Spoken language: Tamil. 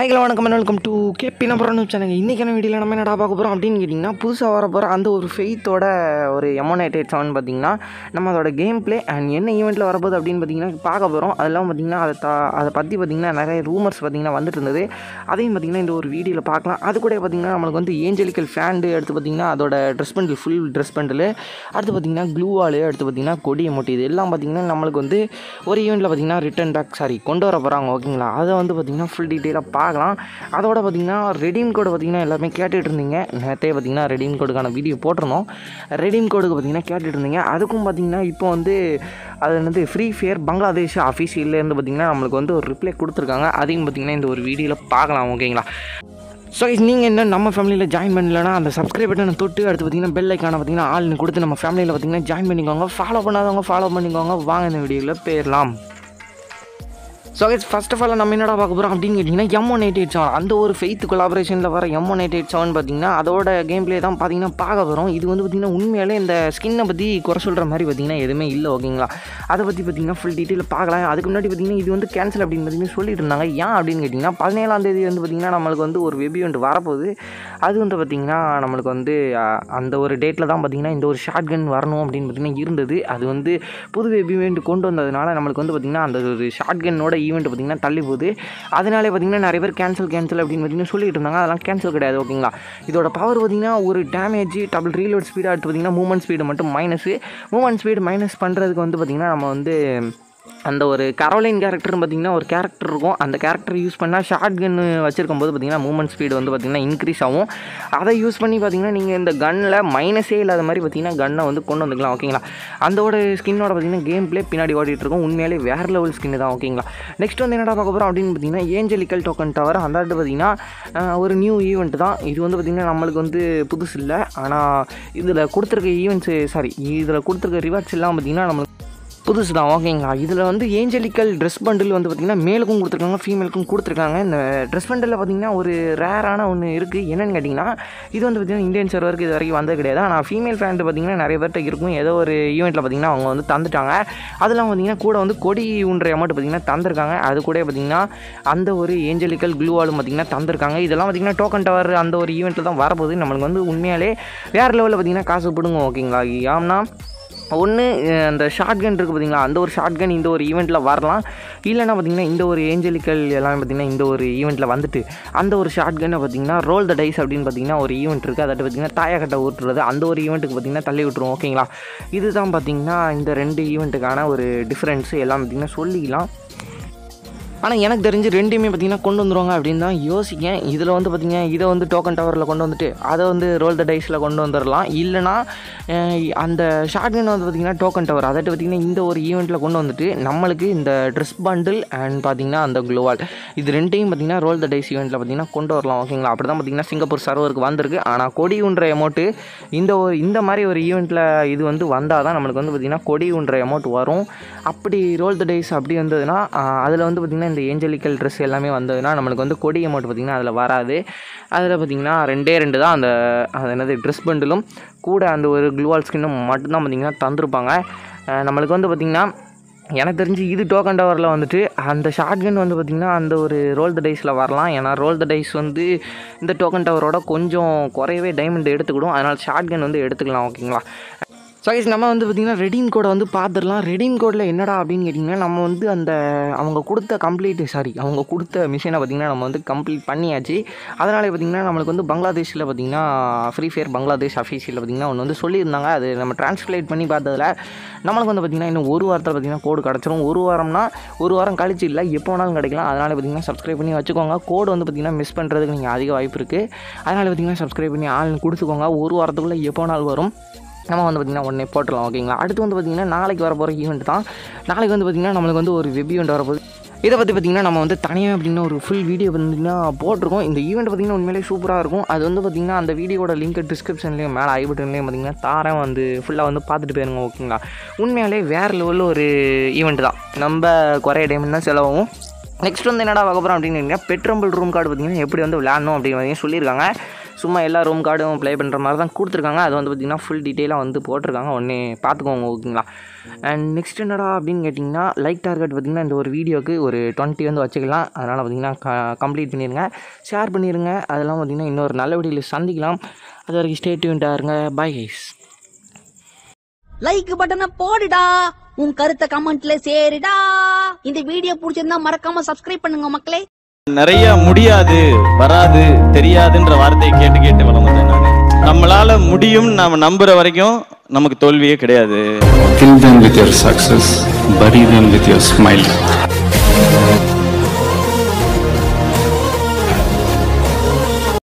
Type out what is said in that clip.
ஹைக்கல வணக்கம் welcome to KP number channel இன்றைக்கான வீடியோவில் நம்ம என்னடா பார்க்க போகிறோம் அப்படின்னு கேட்டிங்கன்னா புதுசாக வர போகிற அந்த ஒரு ஃபெய்த்தோட ஒரு எமோனேட்டட் செவன் பார்த்திங்கன்னா நம்ம அதோட கேம் ப்ளே அண்ட் என்ன ஈவெண்ட்டில் வரப்போகுது அப்படின்னு பார்த்தீங்கன்னா பார்க்க போகிறோம் அதெல்லாம் பார்த்தீங்கன்னா அதை தா அதை பற்றி பார்த்திங்கன்னா நிறைய ரூமர்ஸ் பார்த்திங்கன்னா வந்துட்டு இருந்தது. அதையும் பார்த்தீங்கன்னா இந்த ஒரு வீடியோவில் பார்க்கலாம். அது கூட பார்த்தீங்கன்னா நம்மளுக்கு வந்து ஏஞ்சலிக்கல் ஃபேண்டு எடுத்து பார்த்தீங்கன்னா அதோட dress bundle full dress bundle அடுத்து பார்த்திங்கன்னா க்ளூவாலு அடுத்து பார்த்தீங்கன்னா கொடி அமௌண்ட் இது எல்லாம் பார்த்தீங்கன்னா நம்மளுக்கு வந்து ஒரு ஈவெண்ட்டில் பார்த்தீங்கன்னா ரிட்டன் பேக் சாரி கொண்டு வர போகிறாங்க ஓகேங்களா அதை வந்து பார்த்தீங்கன்னா ஃபுல் டீட்டெயிலாக பார்க்கலாம். அதோட பார்த்தீங்கன்னா ரெடீம் கோடு பார்த்திங்கன்னா எல்லாமே கேட்டுகிட்டு இருந்தீங்க. நேற்றே பார்த்தீங்கன்னா ரெடீம் கோடுக்கான வீடியோ போட்டிருந்தோம். ரெடீம் கோடுக்கு பார்த்தீங்கன்னா கேட்டுகிட்டு இருந்தீங்க. அதுக்கும் பார்த்தீங்கன்னா இப்போ வந்து அது வந்து ஃப்ரீ ஃபயர் பங்களாதேஷ் ஆஃபீஸிலேருந்து பார்த்திங்கன்னா நம்மளுக்கு வந்து ஒரு ரிப்ளை கொடுத்துருக்காங்க. அதையும் பார்த்தீங்கன்னா இந்த ஒரு வீடியோவில் பார்க்கலாம் ஓகேங்களா ஸோ நீங்கள் என்ன நம்ம ஃபேமிலியில் ஜாயின் பண்ணலன்னா அந்த சப்ஸ்கிரைப் பட்டனை தொட்டு அடுத்து பார்த்தீங்கன்னா பெல் ஐக்கான பார்த்தீங்கன்னா ஆள்னு கொடுத்து நம்ம ஃபேமிலியில் பார்த்தீங்கன்னா ஜாயின் பண்ணிக்கோங்க. ஃபாலோ பண்ணாதவங்க ஃபாலோ பண்ணிக்கோங்க. வாங்க இந்த வீடியோவில் போயிடலாம். So guys first of all நம்ம என்னடா பார்க்க போகிறோம் அப்படின்னு கேட்டிங்கன்னா M one eight eight seven அந்த ஒரு ஃபெய்த் கொலாபரேஷனில் வர M one eight eight seven பார்த்தீங்கன்னா அதோட கேம் பிளே தான் பார்த்தீங்கன்னா பார்க்க போகிறோம் இது வந்து பார்த்திங்கன்னா உண்மையாலே இந்த ஸ்கின்னை பற்றி குறை சொல்கிற மாதிரி பார்த்தீங்கன்னா எதுவுமே இல்லை ஓகேங்களா? அதை பற்றி பார்த்தீங்கன்னா ஃபுல் டீட்டெயில் பார்க்கலாம். அதுக்கு முன்னாடி பார்த்தீங்கன்னா இது வந்து கேன்சல் அப்படின்னு பார்த்தீங்கன்னா சொல்லிட்டு இருந்தாங்க ஏன் அப்படின்னு கேட்டிங்கன்னா பதினேழாம் தேதி வந்து பார்த்திங்கன்னா நம்மளுக்கு வந்து ஒரு வெபி ஒன்று வரப்போகுது. அது வந்து பார்த்திங்கன்னா நம்மளுக்கு வந்து அந்த ஒரு டேட்டில் தான் பார்த்திங்கன்னா இந்த ஒரு ஷார்ட் கன் வரணும் அப்படின்னு பார்த்திங்கன்னா இருந்தது. அது வந்து புது வெபி கொண்டு வந்ததுனால நம்மளுக்கு வந்து பார்த்திங்கன்னா அந்த ஒரு ஷார்ட் கன்னோட ஈவெண்ட் பார்த்திங்கன்னா தள்ளி போகுது. அதனாலே பார்த்திங்கன்னா நிறைய பேர் கேன்சல் கேன்சல் அப்படின்னு பார்த்திங்கன்னா சொல்லிட்டு இருந்தாங்க. அதெல்லாம் கேன்சல் கிடையாது ஓகேங்களா இதோட பவர் பார்த்திங்கன்னா ஒரு டேமேஜ் டபுள் ரீலோட் ஸ்பீடாக எடுத்து பார்த்திங்கன்னா மூமெண்ட் ஸ்பீடு மட்டும் மைனஸு மூமெண்ட் ஸ்பீடு மைனஸ் பண்ணுறதுக்கு வந்து பார்த்திங்கன்னா நம்ம வந்து அந்த ஒரு கரோலைன் கேரக்டர்னு பார்த்தீங்கன்னா ஒரு கேரக்டர் இருக்கும். அந்த கேரக்டர் யூஸ் பண்ணால் ஷார்ட் கன்னு வச்சிருக்கும் போது பார்த்தீங்கன்னா மூமெண்ட் ஸ்பீடு வந்து பார்த்திங்கன்னா இன்க்ரீஸ் ஆகும். அதை யூஸ் பண்ணி பார்த்தீங்கன்னா நீங்கள் இந்த கன்னில் மைனஸே இல்லாத மாதிரி பார்த்தீங்கன்னா கன்னை வந்து கொண்டு வந்துக்கலாம் ஓகேங்களா அந்தோட ஸ்கின்னோட பார்த்திங்கன்னா கேம் ப்ளே பின்னாடி ஓடிட்டு இருக்கும். உண்மையிலே வேறு லெவல் ஸ்கின்னு தான் ஓகேங்களா நெக்ஸ்ட் வந்து என்னடா பார்க்க போகிறோம் அப்படின்னு பார்த்தீங்கன்னா ஏஞ்சலிக்கல் டோக்கன் டவர் அந்த ஆட்டு பார்த்திங்கன்னா ஒரு நியூ ஈவெண்ட் தான். இது வந்து பார்த்திங்கன்னா நம்மளுக்கு வந்து புதுசு இல்லை. ஆனால் இதில் கொடுத்துருக்க ஈவெண்ட்ஸு சாரி இதில் கொடுத்துருக்க ரிவார்ட்ஸ் எல்லாம் பார்த்திங்கன்னா நம்மளுக்கு புதுசு தான் ஓகேங்களா? இதில் வந்து ஏஞ்சலிக்கல் ட்ரெஸ் பண்டில் வந்து பார்த்திங்கன்னா மேலுக்கும் கொடுத்துருக்காங்க ஃபீமேலுக்கும் கொடுத்துருக்காங்க. இந்த ட்ரெஸ் பண்டில் பார்த்திங்கன்னா ஒரு ரேரான ஒன்று இருக்குது என்னென்னு கேட்டிங்கன்னா இது வந்து பார்த்திங்கன்னா இந்தியன் சர்வருக்கு இது வரைக்கும் வந்தது கிடையாது. ஆனால் ஃபீமேல் ஃபேண்ட் பார்த்திங்கன்னா நிறைய பேர்கிட்ட இருக்கும். ஏதோ ஒரு ஈவெண்ட்டில் பார்த்திங்கன்னா அவங்க வந்து தந்துட்டாங்க. அதெல்லாம் பார்த்திங்கன்னா கூட வந்து கொடி ஊன்ற அமௌண்ட் பார்த்திங்கன்னா தந்திருக்காங்க. அது கூட பார்த்திங்கன்னா அந்த ஒரு ஏஞ்சலிக்கல் க்ளூவாலும் பார்த்திங்கன்னா தந்திருக்காங்க. இதெல்லாம் பார்த்திங்கன்னா டோக்கன் டவர் அந்த ஒரு ஈவெண்ட்டில் தான் வரப்போகுது. நம்மளுக்கு வந்து உண்மையாலே வேறு லெவலில் பார்த்திங்கன்னா காசு பிடுங்க ஓகேங்களா? ஏம்னா ஒன்று அந்த ஷார்ட் கன் இருக்குது பார்த்தீங்களா அந்த ஒரு ஷார்ட் கன் இந்த ஒரு ஈவெண்ட்டில் வரலாம். இல்லைன்னா பார்த்தீங்கன்னா இந்த ஒரு ஏஞ்சலிக்கல் எல்லாமே பார்த்தீங்கன்னா இந்த ஒரு ஈவெண்ட்டில் வந்துட்டு அந்த ஒரு ஷார்ட் கன்னை பார்த்தீங்கன்னா ரோல் த டைஸ் அப்படின்னு பார்த்தீங்கன்னா ஒரு ஈவெண்ட் இருக்குது அதை பார்த்தீங்கன்னா தாயக்கட்டை ஊட்டுறது அந்த ஒரு ஈவெண்ட்டுக்கு பார்த்திங்கன்னா தள்ளி விட்டுருவோம் ஓகேங்களா இதுதான் பார்த்திங்கன்னா இந்த ரெண்டு ஈவெண்ட்டுக்கான ஒரு டிஃப்ரென்ஸு எல்லாம் பார்த்திங்கன்னா சொல்லிக்கலாம். ஆனால் எனக்கு தெரிஞ்சு ரெண்டுமே பார்த்தீங்கன்னா கொண்டு வந்துருவாங்க அப்படின்னு தான் யோசிக்கேன். இதில் வந்து பார்த்தீங்கன்னா இதை வந்து டோக்கன் டவரில் கொண்டு வந்துட்டு அதை வந்து ரோல் த டைஸில் கொண்டு வந்துடலாம் இல்லைனா அந்த ஷார்ட் வந்து பார்த்திங்கன்னா டோக்கன் டவர் அதை பார்த்திங்கன்னா இந்த ஒரு ஈவெண்ட்டில் கொண்டு வந்துட்டு நம்மளுக்கு இந்த ட்ரெஸ் பண்டில் அண்ட் பார்த்திங்கன்னா அந்த க்ளோவால் இது ரெண்டையும் பார்த்திங்கன்னா ரோல் த டைஸ் ஈவெண்ட்டில் பார்த்திங்கன்னா கொண்டு வரலாம் ஓகேங்களா? அப்படி தான் பார்த்திங்கன்னா சிங்கப்பூர் சர்வருக்கு வந்திருக்கு. ஆனால் கொடி உன்ற அமௌண்ட்டு இந்த ஒரு இந்த மாதிரி ஒரு ஈவெண்ட்டில் இது வந்து வந்தால் தான் நம்மளுக்கு வந்து பார்த்திங்கன்னா கொடி உன்ற அமௌண்ட் வரும். அப்படி ரோல் த டைஸ் அப்படி வந்ததுன்னா அதில் வந்து பார்த்திங்கன்னா இந்த ஏஞ்சலிக்கல் ட்ரெஸ் எல்லாமே வந்ததுன்னா நம்மளுக்கு வந்து கொடி அமௌண்ட் பார்த்திங்கன்னா அதில் வராது. அதில் பார்த்திங்கன்னா ரெண்டே ரெண்டு தான் அந்த அது என்னது ட்ரெஸ் பண்டிலும் கூட அந்த ஒரு க்ளூவால் ஸ்கின்னும் மட்டும்தான் பார்த்திங்கன்னா தந்திருப்பாங்க. நம்மளுக்கு வந்து பார்த்திங்கன்னா எனக்கு தெரிஞ்சு இது டோக்கன் டவரில் வந்துட்டு அந்த ஷார்ட்கன் வந்து பார்த்திங்கன்னா அந்த ஒரு ரோல் த டைஸில் வரலாம். ஏன்னா ரோல் த டைஸ் வந்து இந்த டோக்கன் டவரோட கொஞ்சம் குறையவே டைமண்ட் எடுத்துக்கிடும். அதனால் ஷார்ட்கன் வந்து எடுத்துக்கலாம் ஓகேங்களா ஸோ கைஸ் நம்ம வந்து பார்த்திங்கன்னா ரெடீம் கோடை வந்து பார்த்துடலாம் ரெடீம் கோடில் என்னடா அப்படின்னு கேட்டிங்கன்னா நம்ம வந்து அந்த அவங்க கொடுத்த கம்ப்ளீட் சாரி அவங்க கொடுத்த மிஷினை பார்த்திங்கன்னா நம்ம வந்து கம்ப்ளீட் பண்ணியாச்சு. அதனால் பார்த்திங்கன்னா நம்மளுக்கு வந்து பங்களாதேஷில் பார்த்திங்கன்னா ஃப்ரீ ஃபயர் பங்களாதேஷ் அஃபீஷியலில் பார்த்திங்கன்னா ஒன்று வந்து சொல்லியிருந்தாங்க. அது நம்ம டிரான்ஸ்லேட் பண்ணி பார்த்ததில் நம்மளுக்கு வந்து பார்த்திங்கன்னா இன்னும் ஒரு வாரத்தில் பார்த்திங்கன்னா கோடு கிடச்சிரும். ஒரு வாரம்னா ஒரு வாரம் கழிச்சு இல்லை எப்போ வேணாலும் கிடைக்கலாம். அதனால் பார்த்திங்கன்னா சப்ஸ்கிரைப் பண்ணி வச்சுக்கோங்க. கோடு வந்து பார்த்திங்கன்னா மிஸ் பண்ணுறதுக்கு நீங்கள் அதிக வாய்ப்பு இருக்குது அதனால் பார்த்திங்கன்னா சப்ஸ்கிரைப் பண்ணி ஆள் கொடுத்துக்கோங்க. ஒரு வாரத்துக்குள்ளே எப்போ நாள் வரும். நம்ம வந்து பார்த்திங்கன்னா உடனே போட்டுடலாம் ஓகேங்களா? அடுத்து வந்து பார்த்திங்கன்னா நாளைக்கு வர போகிற ஈவெண்ட் தான். நாளைக்கு வந்து பார்த்திங்கன்னா நம்மளுக்கு வந்து ஒரு வெப் ஈவெண்ட் வரப்போகுது. இதை பற்றி பார்த்திங்கன்னா நம்ம வந்து தனியாக அப்படின்னா ஒரு ஃபுல் வீடியோ பார்த்திங்கன்னா போட்டிருக்கோம். இந்த ஈவெண்ட் பார்த்திங்கன்னா உண்மையிலேயே சூப்பராக இருக்கும். அது வந்து பார்த்திங்கன்னா அந்த வீடியோட லிங்க் டிஸ்கிரிப்ஷன்லேயும் மேலே ஐ பட்டன்லேயும் பார்த்திங்கன்னா தாரேன் வந்து ஃபுல்லாக வந்து பார்த்துட்டு போயிருங்க ஓகேங்களா? உண்மையாலே வேறு லெவலில் ஒரு ஈவெண்ட் தான். நம்ம குறைய டைம் தான் செலவாகும். நெக்ஸ்ட் வந்து என்னடா பார்க்க போகிறோம் அப்படின்னு பெட்ரம்பிள் ரூம் கார்டு பார்த்திங்கன்னா எப்படி வந்து விளையாடணும் அப்படின்னு சொல்லியிருக்காங்க. சும்மா எல்லா ரூம் கார்டும் ப்ளே பண்ணுற மாதிரி தான் கொடுத்துருக்காங்க. அது வந்து பார்த்திங்கன்னா ஃபுல் டீட்டெயிலாக வந்து போட்டிருக்காங்க. ஒன்றே பார்த்துக்கோங்க ஓகேங்களா? அண்ட் நெக்ஸ்ட் என்னடா அப்படின்னு கேட்டிங்கன்னா லைக் டார்கெட் பார்த்திங்கன்னா இந்த ஒரு வீடியோக்கு ஒரு டுவெண்ட்டி வந்து வச்சுக்கலாம். அதனால் பார்த்திங்கன்னா க கம்ப்ளீட் பண்ணிடுங்க ஷேர் பண்ணிடுங்க அதெல்லாம் பார்த்திங்கன்னா இன்னொரு நல்ல வீடியோவில் சந்திக்கலாம். அது வரைக்கும் ஸ்டே இருங்க. பை கைஸ் லைக் பட்டனை போடுடா. உன் கருத்தை கமெண்ட்ல சேருடா. இந்த வீடியோ பிடிச்சிருந்தா மறக்காம சப்ஸ்கிரைப் பண்ணுங்க மக்களே. நிறைய முடியாது வராது தெரியாதுன்ற வார்த்தையை கேட்டு கேட்டு வளர்ந்தேன் நான் நம்மளால முடியும் நாம நம்புற வரைக்கும் நமக்கு தோல்வியே கிடையாது Kill them with your success, bury them with your smile.